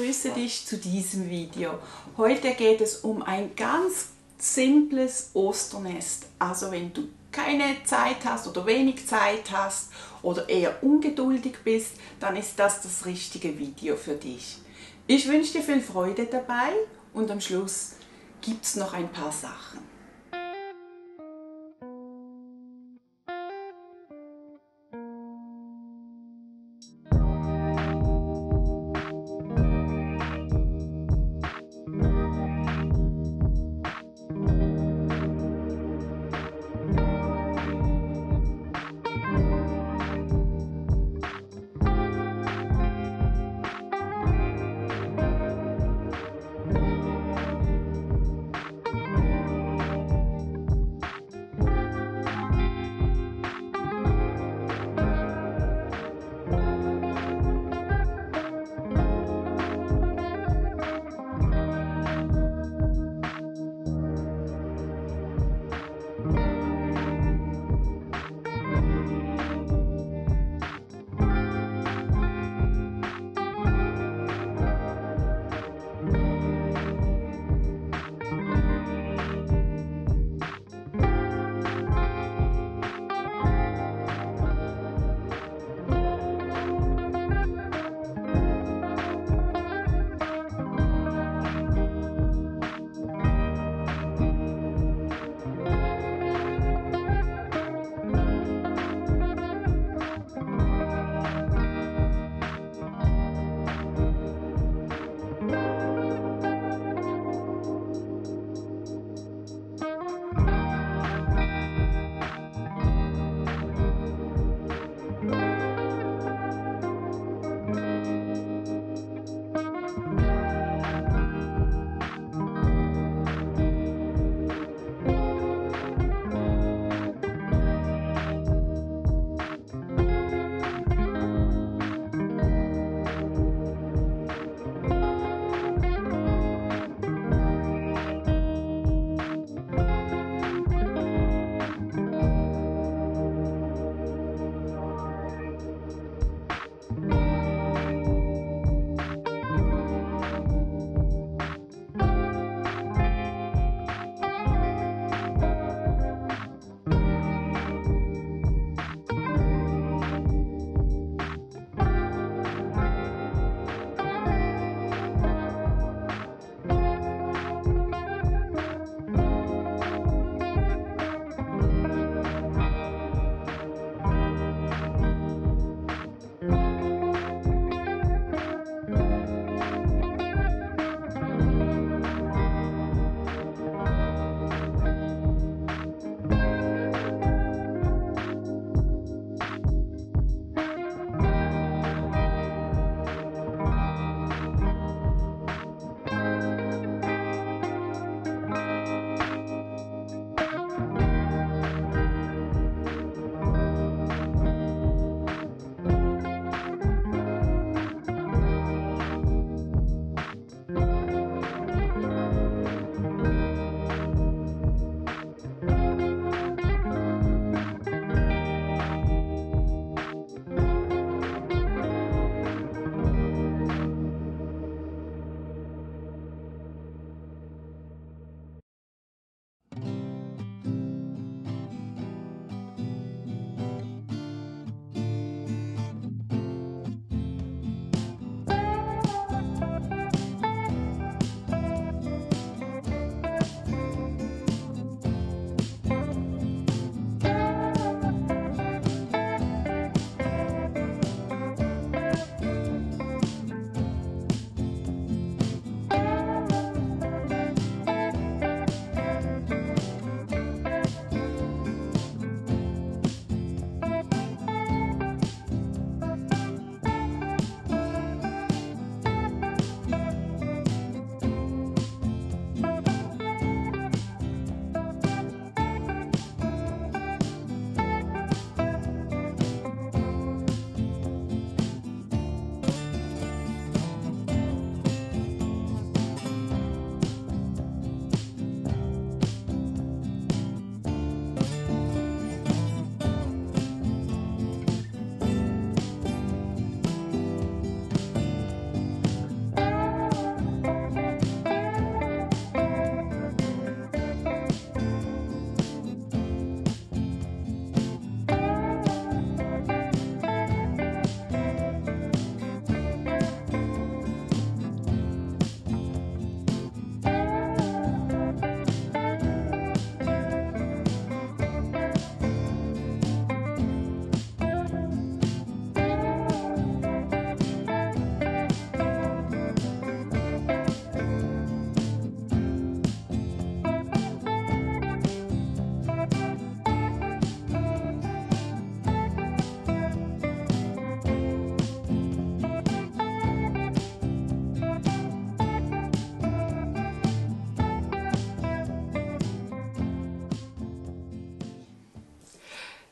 Begrüße dich zu diesem Video. Heute geht es um ein ganz simples Osternest. Also wenn du keine Zeit hast oder wenig Zeit hast oder eher ungeduldig bist, dann ist das das richtige Video für dich. Ich wünsche dir viel Freude dabei und am Schluss gibt es noch ein paar Sachen.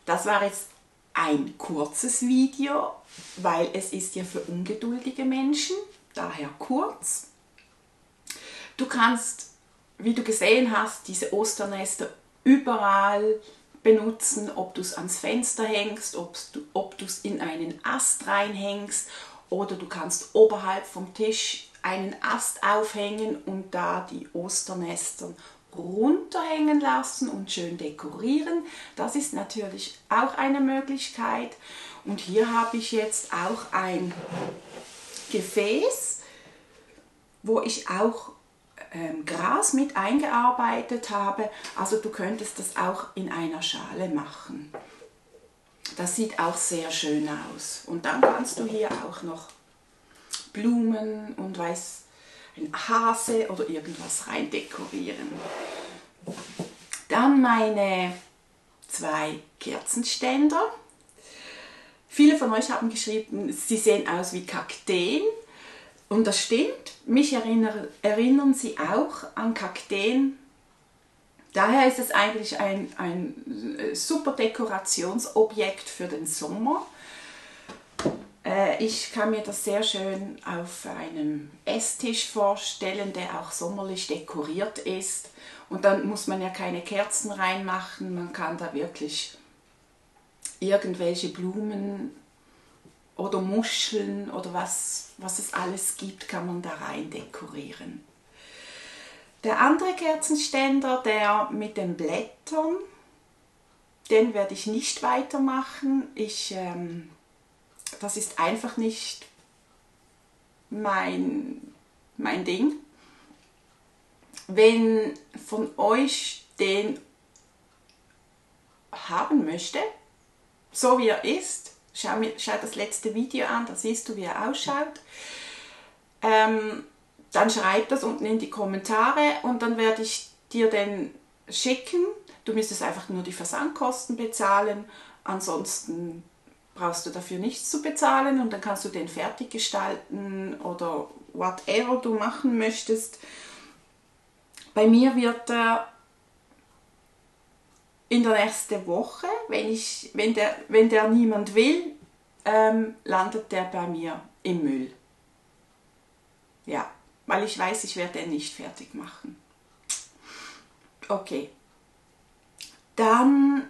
Das war jetzt ein kurzes Video, weil es ist ja für ungeduldige Menschen, daher kurz. Du kannst, wie du gesehen hast, diese Osternester überall benutzen, ob du es ans Fenster hängst, ob du es in einen Ast reinhängst oder du kannst oberhalb vom Tisch einen Ast aufhängen und da die Osternester runterhängen lassen und schön dekorieren. Das ist natürlich auch eine Möglichkeit. Und hier habe ich jetzt auch ein Gefäß, wo ich auch ähm, Gras mit eingearbeitet habe. Also du könntest das auch in einer Schale machen. Das sieht auch sehr schön aus. Und dann kannst du hier auch noch Blumen und weiß ein Hase oder irgendwas rein dekorieren. Dann meine zwei Kerzenständer. Viele von euch haben geschrieben, sie sehen aus wie Kakteen. Und das stimmt. Mich erinnern, erinnern sie auch an Kakteen. Daher ist es eigentlich ein, ein super Dekorationsobjekt für den Sommer. Äh, ich kann mir das sehr schön auf einem Esstisch vorstellen, der auch sommerlich dekoriert ist. Und dann muss man ja keine Kerzen reinmachen, man kann da wirklich irgendwelche Blumen oder Muscheln oder was, was es alles gibt, kann man da rein dekorieren. Der andere Kerzenständer, der mit den Blättern, den werde ich nicht weitermachen. Ich ähm, das ist einfach nicht mein, mein Ding. Wenn von euch den haben möchte, so wie er ist, schau, mir, schau das letzte Video an, da siehst du, wie er ausschaut. Ähm, dann schreib das unten in die Kommentare und dann werde ich dir den schicken. Du müsstest einfach nur die Versandkosten bezahlen. Ansonsten brauchst du dafür nichts zu bezahlen und dann kannst du den fertig gestalten oder whatever du machen möchtest. Bei mir wird er in der nächsten Woche, wenn, ich, wenn, der, wenn der niemand will, ähm, landet der bei mir im Müll. Ja, weil ich weiß, ich werde den nicht fertig machen. Okay. Dann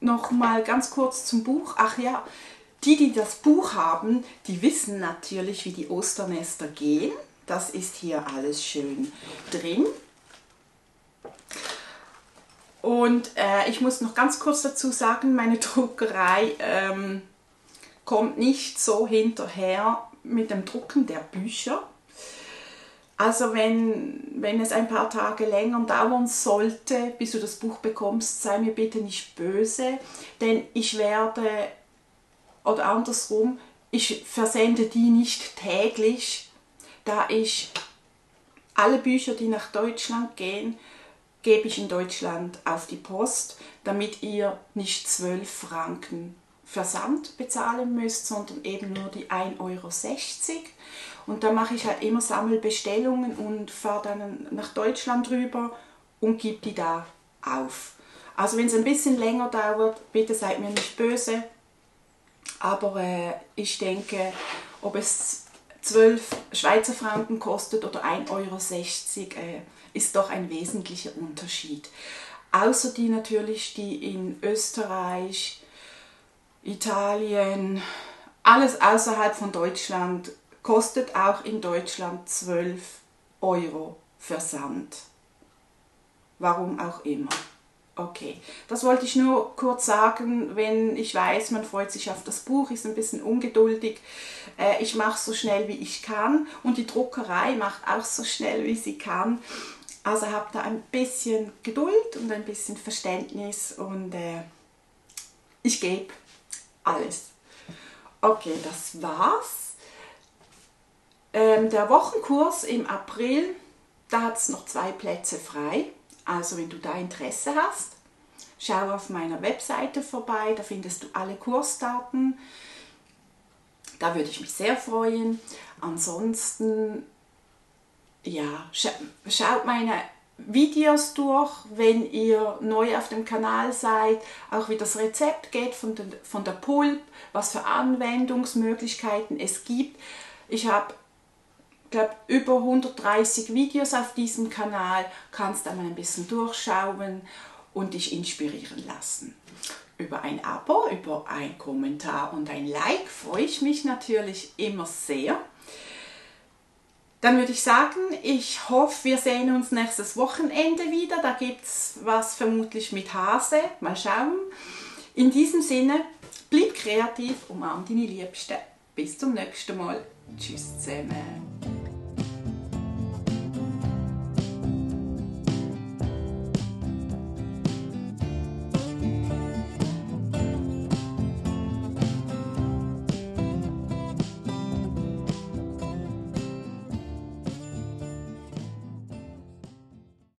noch mal ganz kurz zum Buch. Ach ja, die, die das Buch haben, die wissen natürlich, wie die Osternester gehen. Das ist hier alles schön drin. Und äh, ich muss noch ganz kurz dazu sagen, meine Druckerei ähm, kommt nicht so hinterher mit dem Drucken der Bücher. Also wenn, wenn es ein paar Tage länger dauern sollte, bis du das Buch bekommst, sei mir bitte nicht böse, denn ich werde, oder andersrum, ich versende die nicht täglich, da ich alle Bücher, die nach Deutschland gehen, gebe ich in Deutschland auf die Post, damit ihr nicht 12 Franken Versand bezahlen müsst, sondern eben nur die 1,60 Euro. Und da mache ich halt immer Sammelbestellungen und fahre dann nach Deutschland rüber und gebe die da auf. Also wenn es ein bisschen länger dauert, bitte seid mir nicht böse. Aber äh, ich denke, ob es 12 Schweizer Franken kostet oder 1,60 Euro, äh, ist doch ein wesentlicher Unterschied. Außer die natürlich, die in Österreich, Italien, alles außerhalb von Deutschland kostet auch in Deutschland 12 Euro Versand. Warum auch immer. Okay, das wollte ich nur kurz sagen, wenn ich weiß, man freut sich auf das Buch, ist ein bisschen ungeduldig. Äh, ich mache so schnell wie ich kann und die Druckerei macht auch so schnell wie sie kann. Also habt da ein bisschen Geduld und ein bisschen Verständnis und äh, ich gebe alles. Okay, das war's. Ähm, der Wochenkurs im April, da hat es noch zwei Plätze frei. Also wenn du da Interesse hast, schau auf meiner Webseite vorbei, da findest du alle Kursdaten. Da würde ich mich sehr freuen. Ansonsten, ja, scha schaut meine Videos durch, wenn ihr neu auf dem Kanal seid, auch wie das Rezept geht von der, von der Pulp, was für Anwendungsmöglichkeiten es gibt. Ich habe glaube über 130 Videos auf diesem Kanal, kannst da mal ein bisschen durchschauen und dich inspirieren lassen. Über ein Abo, über ein Kommentar und ein Like freue ich mich natürlich immer sehr. Dann würde ich sagen, ich hoffe, wir sehen uns nächstes Wochenende wieder. Da gibt es was vermutlich mit Hase. Mal schauen. In diesem Sinne, bleib kreativ, umarm deine Liebste. Bis zum nächsten Mal. Tschüss zusammen.